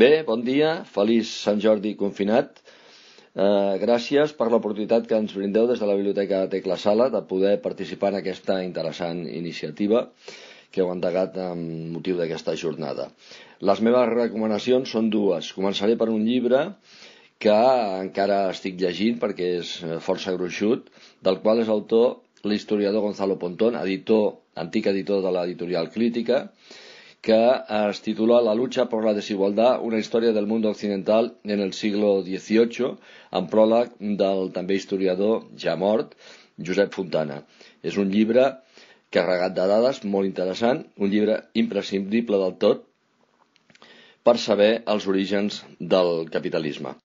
Bé, bon dia, feliç Sant Jordi confinat. Eh, gràcies per l'oportunitat que ens brindeu des de la Biblioteca Tecla Sala de poder participar en aquesta interessant iniciativa que heu endegat amb motiu d'aquesta jornada. Les meves recomanacions són dues. Començaré per un llibre que encara estic llegint perquè és força gruixut, del qual és autor l'historiador Gonzalo Pontón, editor, antic editor de l'editorial Crítica, que es titula La lucha por la desigualdad, una història del món occidental en el siglo XVIII, amb pròleg del també historiador ja mort, Josep Fontana. És un llibre carregat de dades, molt interessant, un llibre imprescindible del tot per saber els orígens del capitalisme.